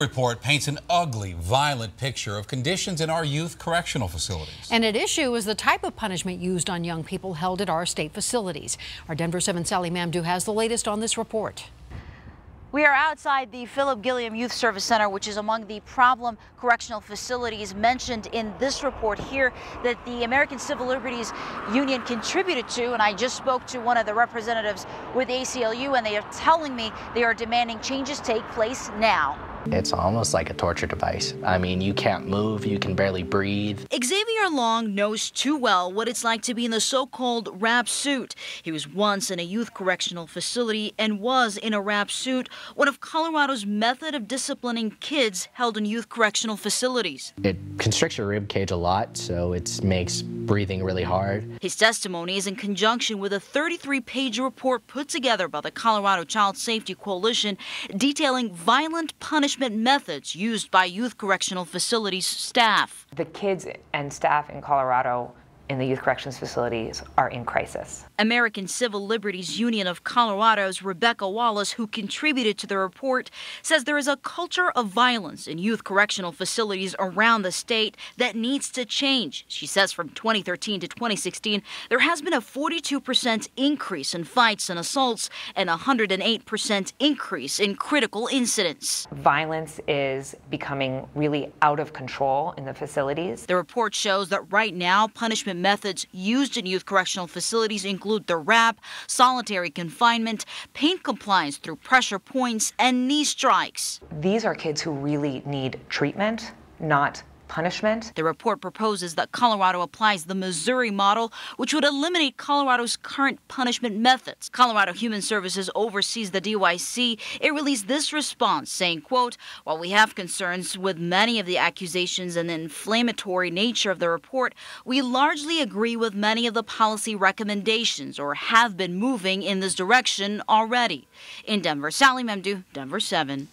report paints an ugly, violent picture of conditions in our youth correctional facilities. And at issue is the type of punishment used on young people held at our state facilities. Our Denver 7 Sally Mamdooh has the latest on this report. We are outside the Philip Gilliam Youth Service Center, which is among the problem correctional facilities mentioned in this report here that the American Civil Liberties Union contributed to. And I just spoke to one of the representatives with ACLU, and they are telling me they are demanding changes take place now. It's almost like a torture device. I mean, you can't move, you can barely breathe. Xavier Long knows too well what it's like to be in the so called wrap suit. He was once in a youth correctional facility and was in a wrap suit, one of Colorado's method of disciplining kids held in youth correctional facilities. It constricts your rib cage a lot, so it makes breathing really hard. His testimony is in conjunction with a 33 page report put together by the Colorado Child Safety Coalition detailing violent punishment methods used by youth correctional facilities staff. The kids and staff in Colorado in the youth corrections facilities are in crisis. American Civil Liberties Union of Colorado's Rebecca Wallace, who contributed to the report, says there is a culture of violence in youth correctional facilities around the state that needs to change. She says from 2013 to 2016, there has been a 42% increase in fights and assaults and a 108% increase in critical incidents. Violence is becoming really out of control in the facilities. The report shows that right now, punishment methods used in youth correctional facilities include the wrap, solitary confinement, pain compliance through pressure points, and knee strikes. These are kids who really need treatment, not punishment. The report proposes that Colorado applies the Missouri model, which would eliminate Colorado's current punishment methods. Colorado Human Services oversees the DYC. It released this response saying, quote, while we have concerns with many of the accusations and the inflammatory nature of the report, we largely agree with many of the policy recommendations or have been moving in this direction already. In Denver, Sally Mamdooh, Denver 7.